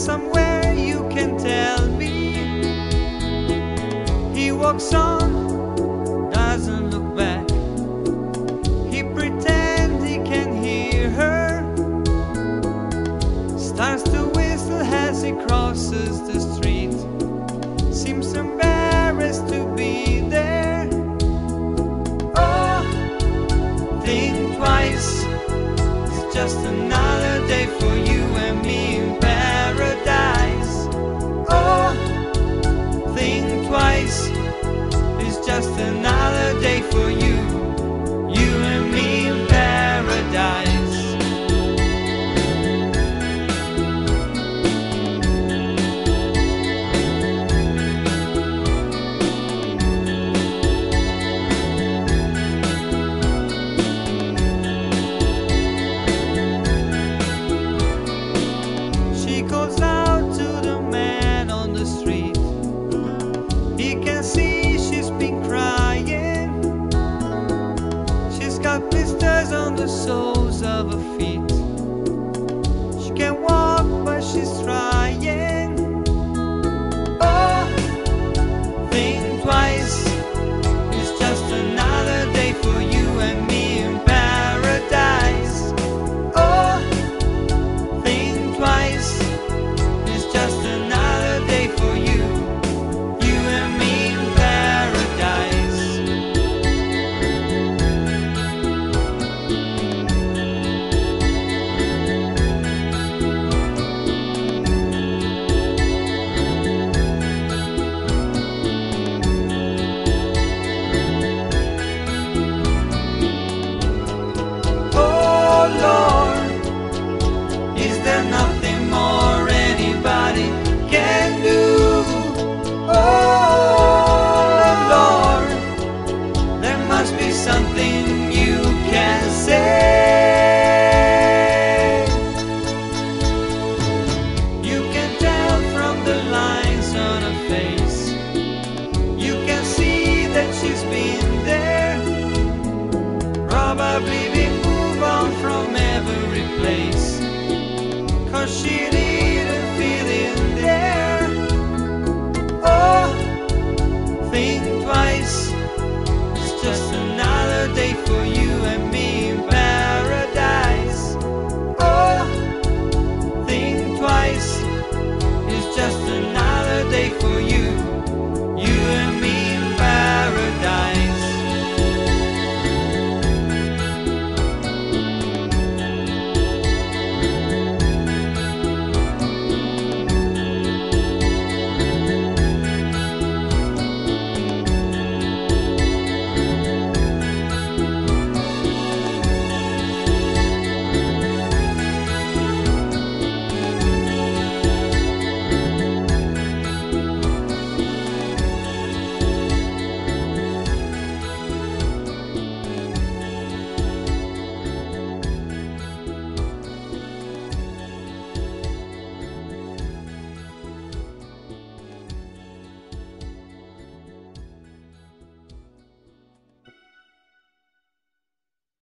somewhere you can tell me. He walks on, doesn't look back. He pretends he can hear her. Starts we can see. probably we move on from every place. Cause she